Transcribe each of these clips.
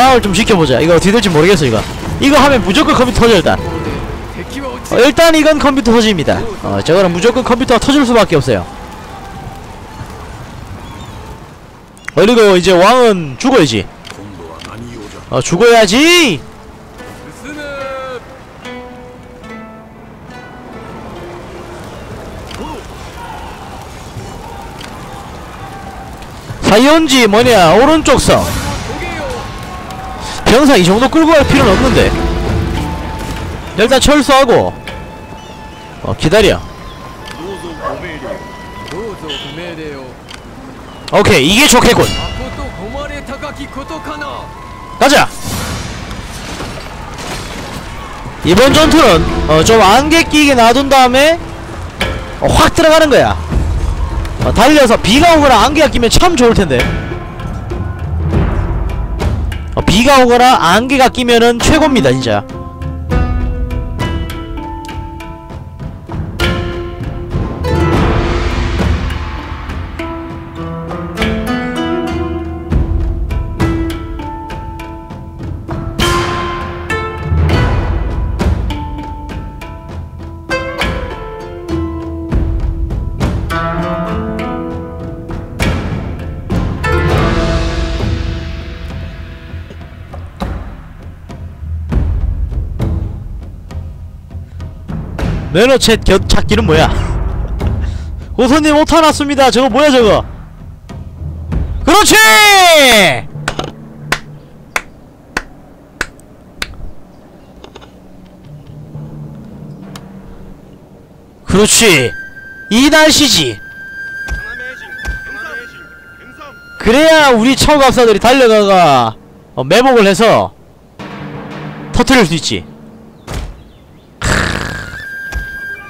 파울 좀 지켜보자. 이거 어떻게 될지 모르겠어 이거. 이거 하면 무조건 컴퓨터 터져 일단. 어, 일단 이건 컴퓨터 터집니다. 어 저거는 무조건 컴퓨터가 터질 수밖에 없어요. 어, 그리고 이제 왕은 죽어야지. 어 죽어야지! 사이온지 뭐냐? 오른쪽 성. 병사 이 정도 끌고 갈 필요는 없는데. 일단 철수하고. 어 기다려. 오케이 이게 좋겠군. 가자. 이번 전투는 어, 좀 안개 끼게 놔둔 다음에 어, 확 들어가는 거야. 어, 달려서 비가 오거나 안개가 끼면 참 좋을 텐데. 비가 오거나 안개가 끼면은 최고입니다 진짜 매너챗 겨, 찾기는 뭐야? 호선님 오타 났습니다. 저거 뭐야 저거? 그렇지! 그렇지. 이 날씨지. 그래야 우리 처갑사들이 달려가가 어, 매복을 해서 터트릴 수 있지.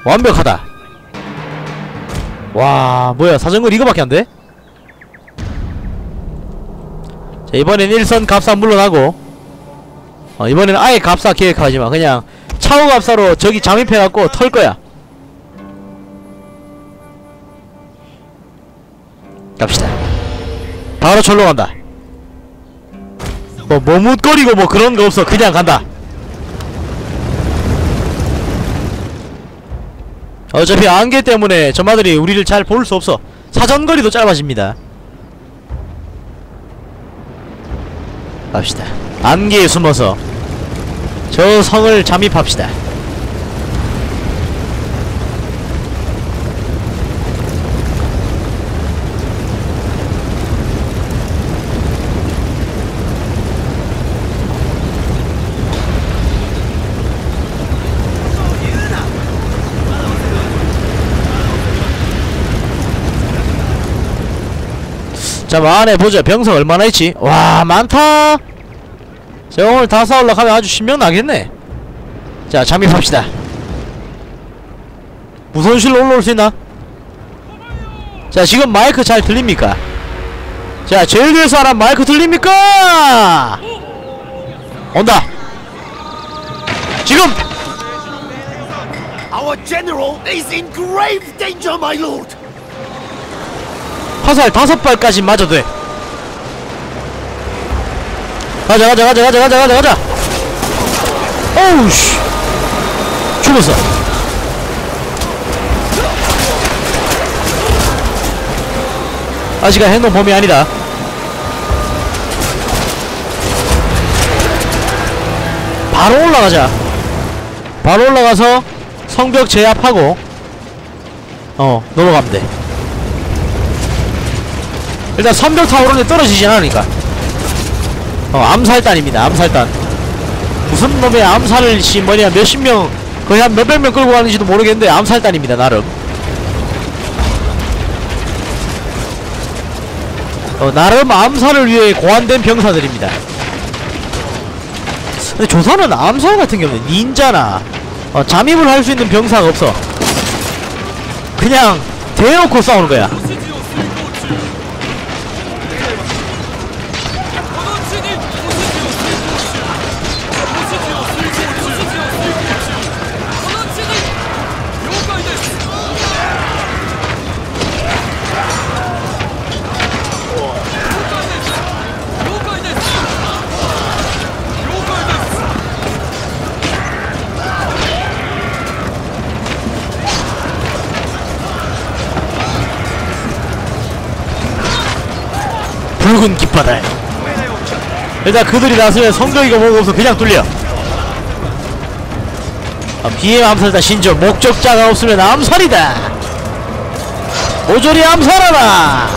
완벽하다. 와 뭐야 사정거리 이거밖에 안돼? 자 이번엔 일선 갑사 물러나고 어 이번에는 아예 갑사 계획하지마. 그냥 차후 갑사로 저기 잠입해갖고 털 거야. 갑시다. 바로 절로 간다. 뭐 머뭇거리고 뭐 그런 거 없어. 그냥 간다 어차피 안개 때문에 저마들이 우리를 잘 볼 수 없어 사전거리도 짧아집니다. 갑시다. 안개에 숨어서 저 성을 잠입합시다 자 만에 보자 병사 얼마나 있지? 와 많다. 자 오늘 다 싸울라 하면 아주 신명 나겠네. 자 잠입합시다. 무선실로 올라올 수 있나? 자 지금 마이크 잘 들립니까? 자 제일 뒤에 사람 마이크 들립니까? 온다. 지금! Our general is in grave danger, my lord! 화살 다섯 발까지 맞아도 돼. 가자 가자 가자 가자 가자 가자 가자. 어우 씨. 죽었어. 아직은 행동 범위 아니다. 바로 올라가자. 바로 올라가서 성벽 제압하고 어 넘어가면 돼. 일단 선벽 타오르는데 떨어지진 않으니까. 어 암살단입니다 암살단. 무슨 놈의 암살을 씨 뭐냐 몇십 명 거의 한 몇백 명 끌고 가는지도 모르겠는데 암살단입니다 나름. 어 나름 암살을 위해 고안된 병사들입니다. 근데 조선은 암살 같은 경우는 닌자나 어, 잠입을 할 수 있는 병사가 없어. 그냥 대놓고 싸우는 거야 일단 그들이 나서면 성벽이가 뭐가 없어 그냥 뚫려. 아, 비행 암살자 신조. 목적자가 없으면 암살이다. 모조리 암살하라.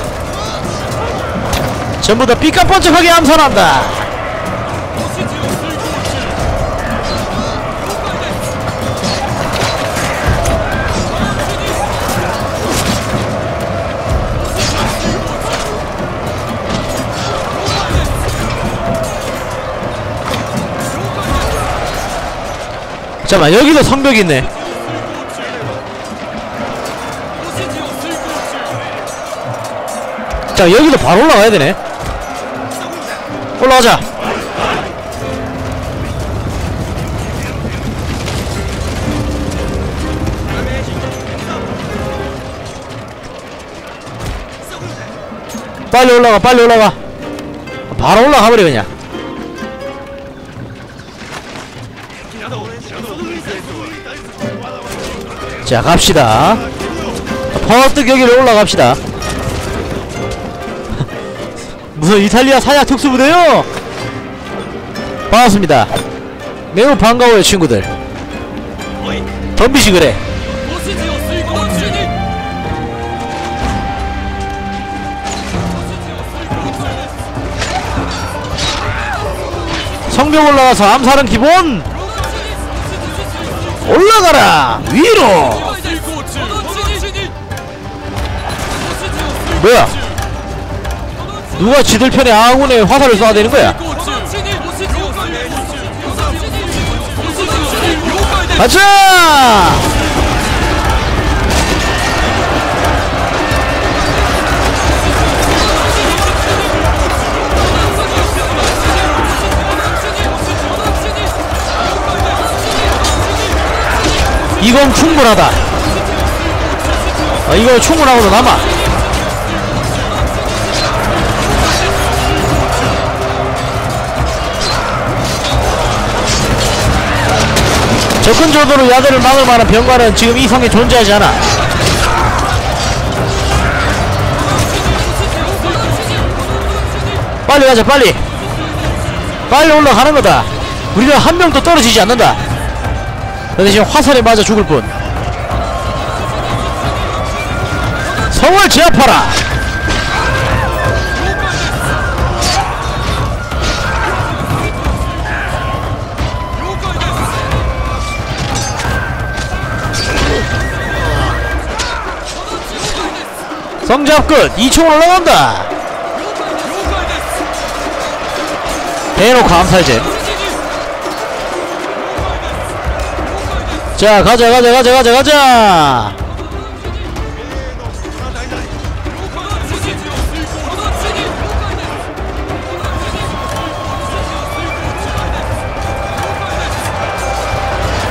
전부 다 삐까뻔쩍하게 암살한다 잠깐만 여기도 성벽이 있네. 자 여기도 바로 올라가야 되네. 올라가자. 빨리 올라가 빨리 올라가. 바로 올라가 버려 그냥 자 갑시다. 퍼스트 경기를 올라갑시다. 무슨 이탈리아 사냥 특수부대요? 반갑습니다. 매우 반가워요 친구들. 덤비시 그래. 성벽 올라가서 암살은 기본! 올라가라. 위로. 뭐야? 누가 지들 편에 아군에 화살을 쏴야 되는 거야? 가자 이건 충분하다. 어, 이거 충분하고도 남아. 접근적으로 야들을 막을 만한 병과는 지금 이 성에 존재하지 않아. 빨리 가자 빨리. 빨리 올라가는 거다. 우리는 한 명도 떨어지지 않는다 그 대신 화살에 맞아 죽을 뿐. 성을 제압하라. 성잡 끝. 2층 올라간다. 대놓고 암살제 자 가자 가자 가자 가자 가자.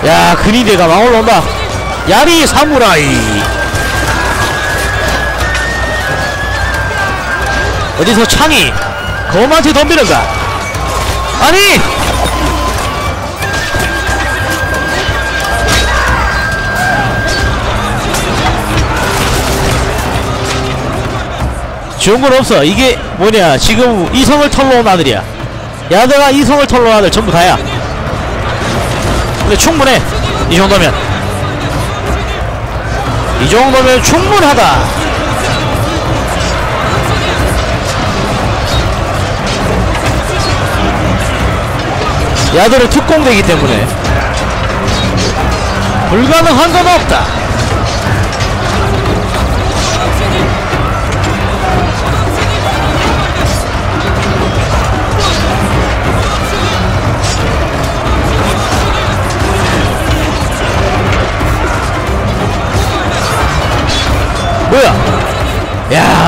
야 근위대가 막 올라온다. 야리 사무라이. 어디서 창이 검한테 덤비는가? 아니 좋은 건 없어. 이게 뭐냐 지금 이성을 털러 온 아들이야. 야대가 이성을 털러 온 아들 전부 다야. 근데 충분해. 이 정도면. 이 정도면 충분하다. 야들은 특공대이기 때문에. 불가능한 건 없다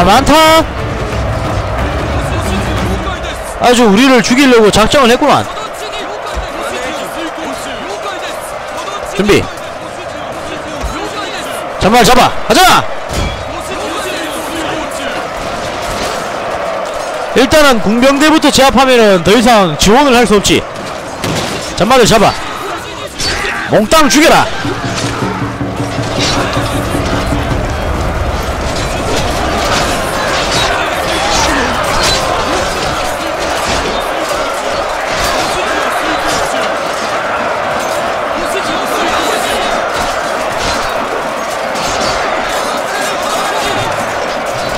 많다. 아주 우리를 죽이려고 작정을 했구만. 준비. 잠만 잡아. 가자! 일단은 궁병대부터 제압하면은 더 이상 지원을 할 수 없지. 잔마들 잡아. 몽땅 죽여라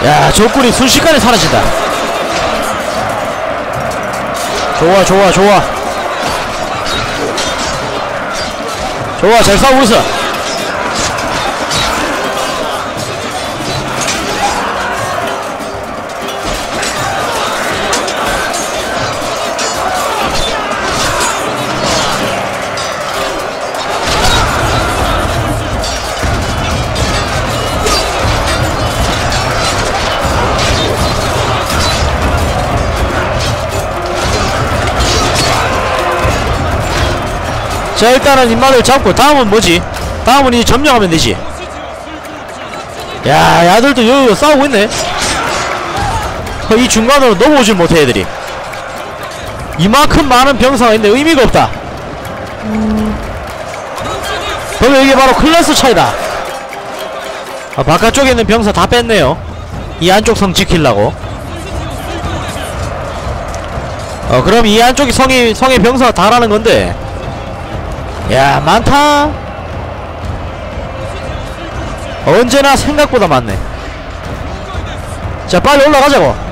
야 적군이 순식간에 사라진다. 좋아 좋아 좋아. 좋아 잘 싸우고 있어 자 일단은 인마를 잡고 다음은 뭐지? 다음은 이제 점령하면 되지. 야 야들도 여기 싸우고 있네. 어, 이 중간으로 넘어오질 못해 애들이. 이만큼 많은 병사가 있는데 의미가 없다. 그럼 이게 바로 클래스 차이다. 아, 바깥쪽에 있는 병사 다 뺐네요. 이 안쪽 성 지키려고. 어 그럼 이 안쪽이 성이 성의 병사가 다라는 건데 야 많다. 언제나 생각보다 많네. 자 빨리 올라가자고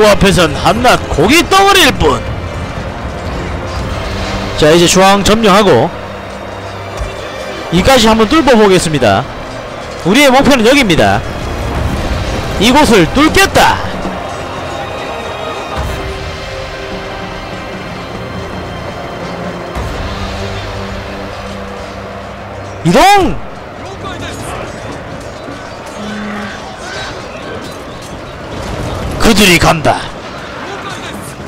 자구 앞에선 한낱 고기 덩어리일 뿐. 자 이제 중앙 점령하고 이까지 한번 뚫어 보겠습니다. 우리의 목표는 여기입니다. 이곳을 뚫겠다. 이동! 그들이 간다.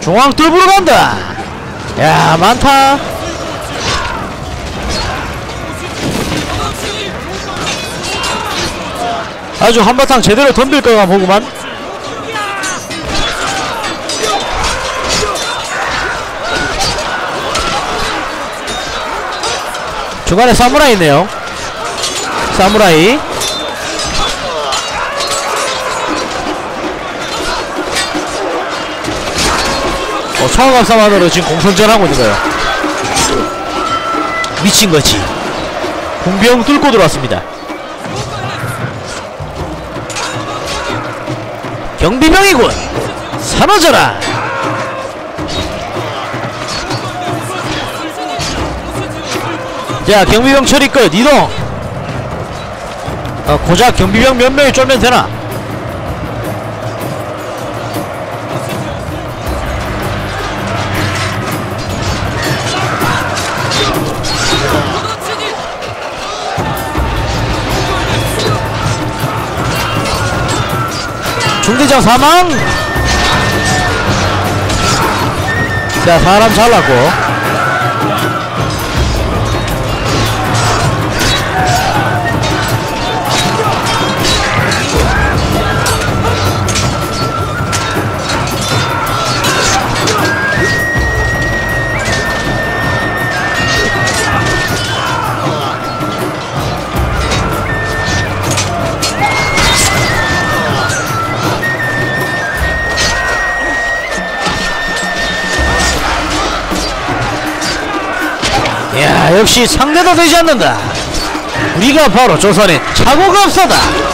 중앙 뚫으러 간다. 야 많다. 아주 한바탕 제대로 덤빌 거가 보구만. 중간에 사무라이 있네요. 사무라이. 어, 청합사만으로 지금 공선전하고 있는 거예요. 미친 거지. 공병 뚫고 들어왔습니다. 경비병이군. 사라져라. 자, 경비병 처리 끝. 이동. 어, 고작 경비병 몇 명이 쫄면 되나? 중대장 사망! 자, 사람 잘랐고. 역시 상대도 되지 않는다. 우리가 바로 조선의 차고갑사다.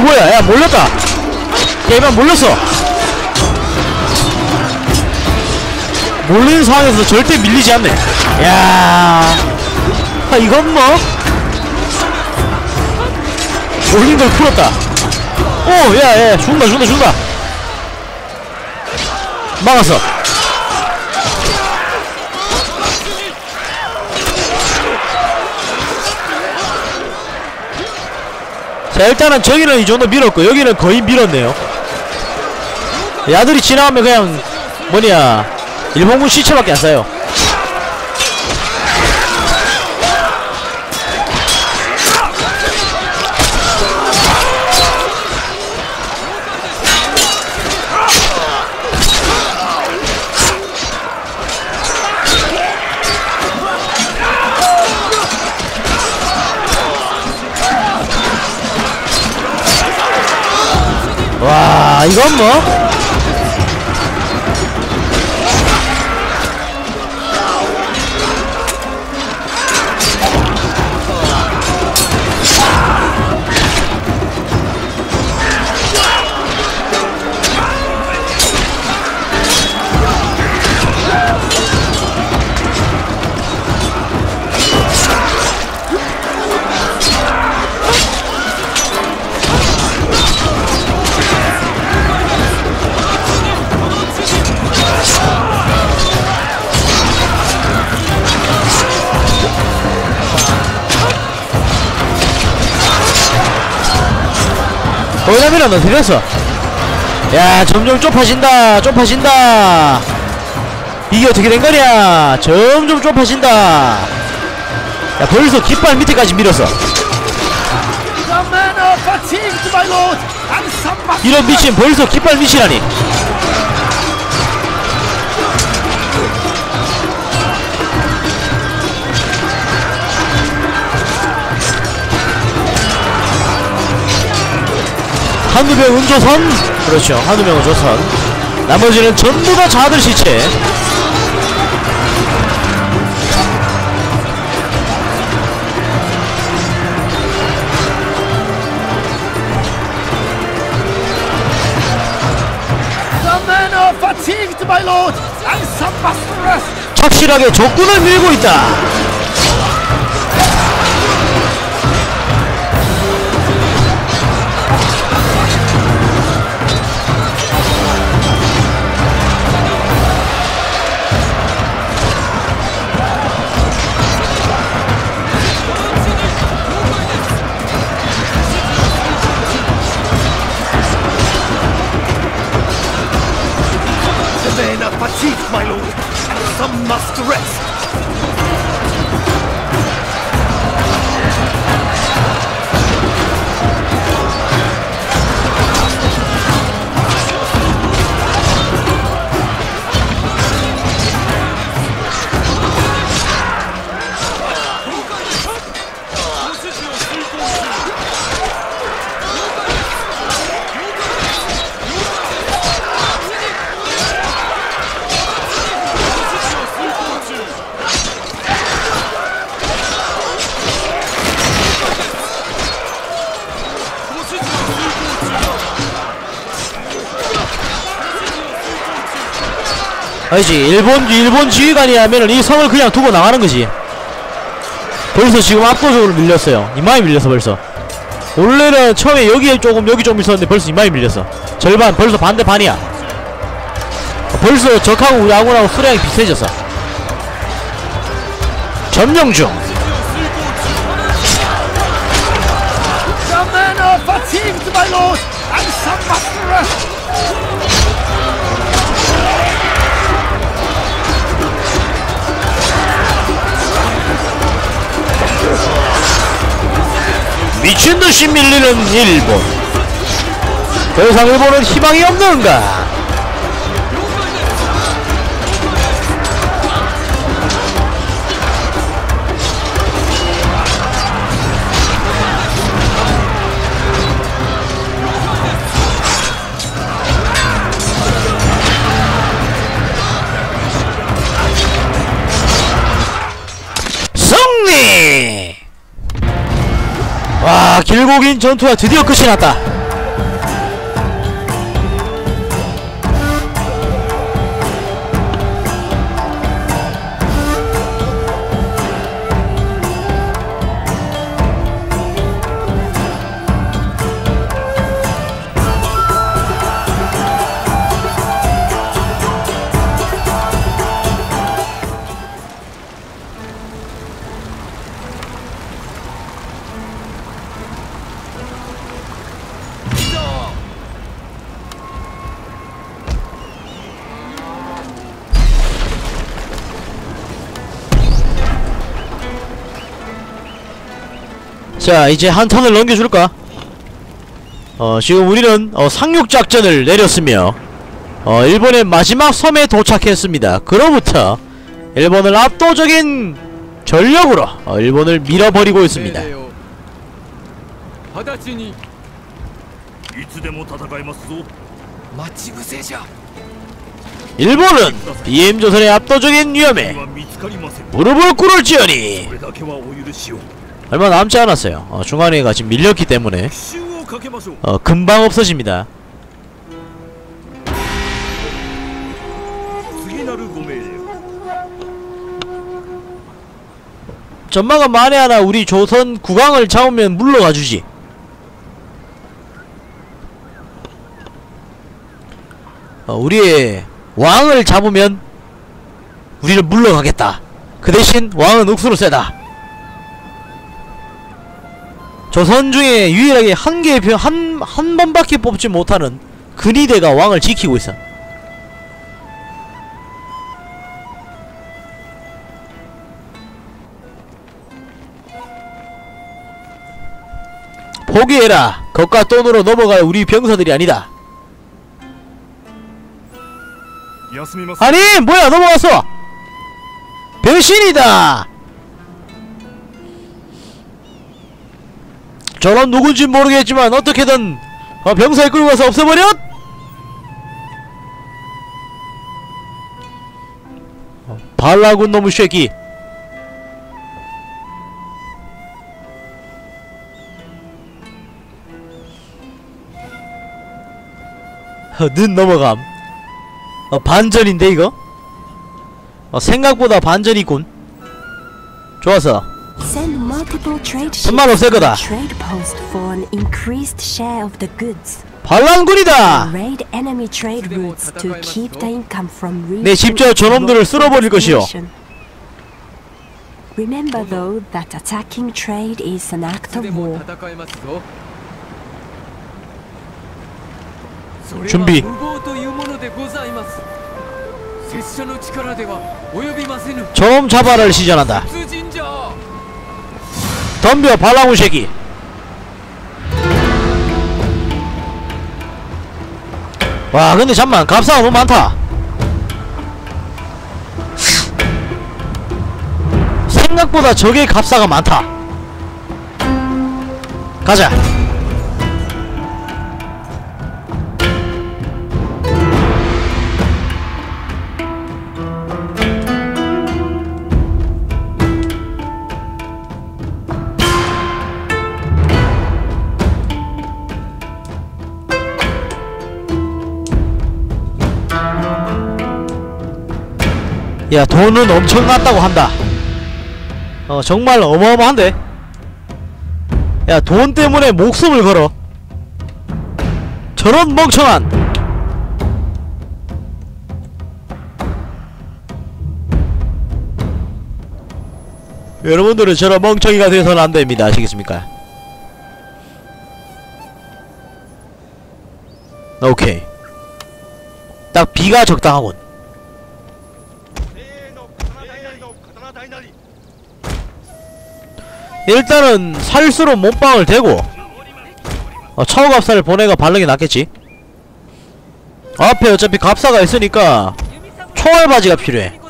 뭐야? 야 몰렸다. 게임만 몰렸어. 몰리는 상황에서 절대 밀리지 않네 야 아, 이건 뭐 몰린 걸 풀었다 오야야 죽는다 죽는다 죽는다 막았어 자 일단은 저기는 이 정도 밀었고 여기는 거의 밀었네요. 야들이 지나가면 그냥 뭐냐 일본군 시체밖에 안 싸요 와 이건 뭐 거기다 너 들렸어. 야 점점 좁아진다 좁아진다. 이게 어떻게 된 거냐? 점점 좁아진다. 야 벌써 깃발 밑에까지 밀었어. 이런 미친 벌써 깃발 미치라니 한두 명 은 조선 그렇죠 한두 명 은 조선 나머지는 전부 다 자들 시체 The men are fatigued, my lord, and some must rest. 착실하게 적군을 밀고 있다 fatigued, my lord, and some must rest. 알지 일본 일본 지휘관이 하면은 이 성을 그냥 두고 나가는 거지. 벌써 지금 압도적으로 밀렸어요. 이마에 밀렸어 벌써. 원래는 처음에 여기에 조금 여기 좀 있었는데 벌써 이마에 밀렸어. 절반 벌써 반대 반이야. 벌써 적하고 아군하고 수량이 비슷해졌어. 점령 중 미친듯이 밀리는 일본. 더 이상 일본은 희망이 없는가 길고 긴 전투가 드디어 끝이 났다 자 이제 한 턴을 넘겨줄까? 어 지금 우리는 어, 상륙작전을 내렸으며 어 일본의 마지막 섬에 도착했습니다. 그로부터 일본을 압도적인 전력으로 어, 일본을 밀어버리고 있습니다. 일본은 BM조선의 압도적인 위험에 무릎을 꿇을지언니 얼마 남지 않았어요. 어, 중간에가 지금 밀렸기 때문에 어, 금방 없어집니다. 전마가 만에 하나 우리 조선 국왕을 잡으면 물러가주지. 어, 우리의 왕을 잡으면 우리를 물러가겠다. 그 대신 왕은 옥수로 세다. 조선 중에 유일하게 한 개의 병, 한, 한 번밖에 뽑지 못하는 근위대가 왕을 지키고 있어. 포기해라. 겉과 돈으로 넘어갈 우리 병사들이 아니다. 아니 뭐야 넘어갔어. 변신이다. 저런 누군지 모르겠지만 어떻게든 어, 병사에 끌고 가서 없애버려! 어, 발라군 놈의 쉐기 어, 눈 넘어감. 어, 반전인데 이거? 어, 생각보다 반전이군. 좋았어 천만 없을 거다. 반란군이다. 내 집저 저놈들을 쓸어버릴 것이요. Remember though that attacking trade is an act of war. 준비. 점 자발을 시전한다. 덤벼 반란군 새끼 와 근데 잠만 갑사가 너무 많다. 생각보다 적의 갑사가 많다. 가자 야 돈은 엄청 났다고 한다. 어 정말 어마어마한데? 야 돈 때문에 목숨을 걸어. 저런 멍청한. 여러분들은 저런 멍청이가 되어서는 안됩니다. 아시겠습니까? 오케이. 딱 비가 적당하군 일단은 살수로 몸빵을 대고 어, 차오갑사를 보내가 바르게 낫겠지. 앞에 어차피 갑사가 있으니까 총알바지가 필요해.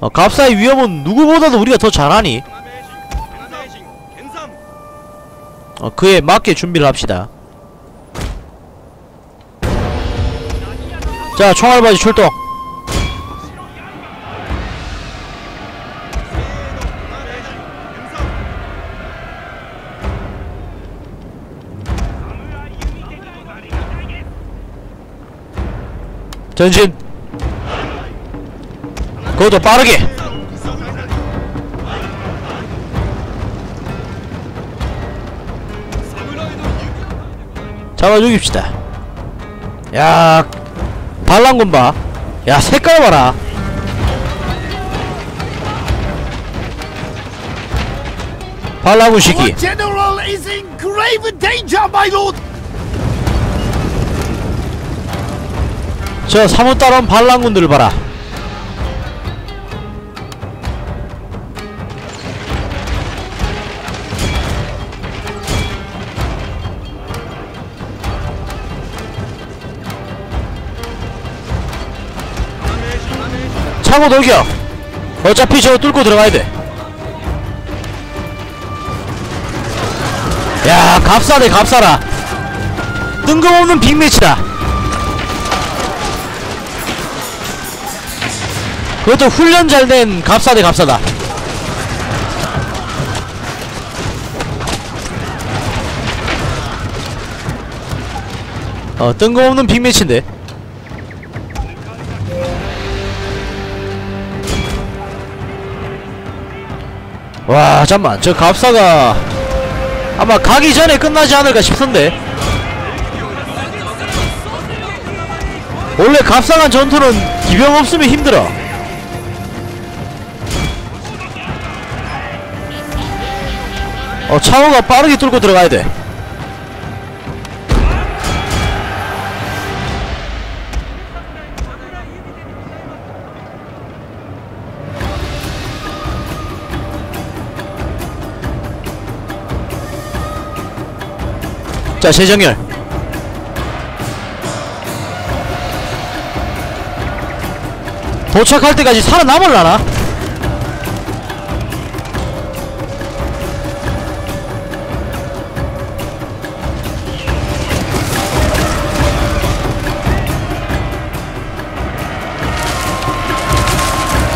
어, 갑사의 위험은 누구보다도 우리가 더 잘하니. 어, 그에 맞게 준비를 합시다. 자 총알바지 출동 전진 그것도 빠르게. 잡아 죽입시다. 야 반란군 봐야 색깔 봐라. 반란군 시기 저 사뭇 따라온 반란군들을 봐라. 차고 녹여 어차피 저 뚫고 들어가야 돼야 값싸네 값싸라. 뜬금없는 빅매치다. 그것도 훈련 잘 된 갑사 대 갑사다. 어, 뜬금없는 빅매치인데. 와, 잠만. 저 갑사가 아마 가기 전에 끝나지 않을까 싶던데. 원래 갑상한 전투는 기병 없으면 힘들어. 어, 차오가 빠르게 뚫고 들어가야 돼. 자, 재정렬. 도착할 때까지 살아남을라나?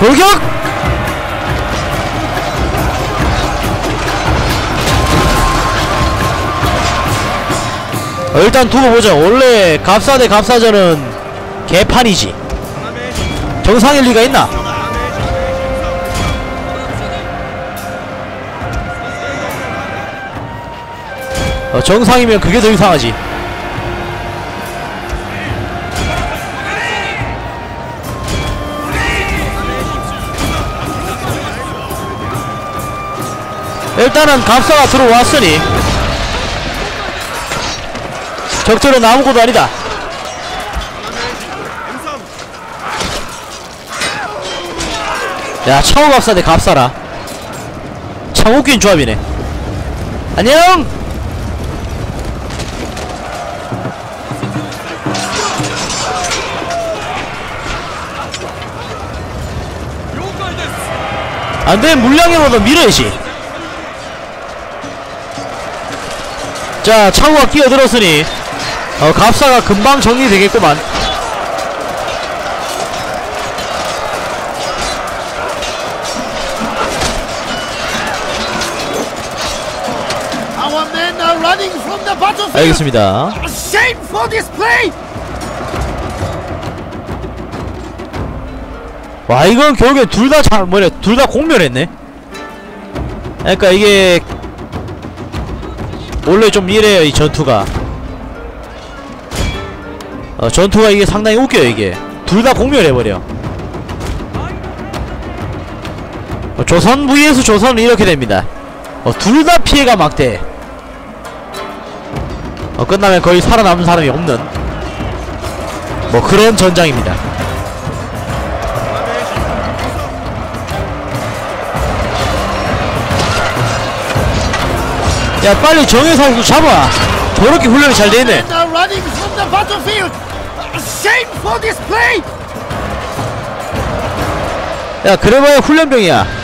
돌격! 어, 일단 두고 보자. 원래 갑사 대 갑사전은 개판이지. 정상일 리가 있나? 어, 정상이면 그게 더 이상하지. 일단은 갑사가 들어왔으니 적절은 아무것도 아니다. 야 차오 갑사 대 갑사라. 참 웃긴 조합이네. 안녕! 안돼 물량으로도 밀어야지 자 차오가 끼어들었으니 어 갑사가 금방 정리되겠구만! 알겠습니다! 와 이건 결국에 둘 다 잘 뭐냐 둘다 공멸했네 그러니까 이게 원래 좀 이래요 이 전투가. 어 전투가 이게 상당히 웃겨요 이게. 둘 다 공멸해버려. 어, 조선 vs 조선은 이렇게 됩니다. 어, 둘 다 피해가 막대. 어, 끝나면 거의 살아남은 사람이 없는. 뭐 그런 전장입니다 야 빨리 정예사도 잡아 저렇게 훈련이 잘 display! 야 그래봐야 훈련병이야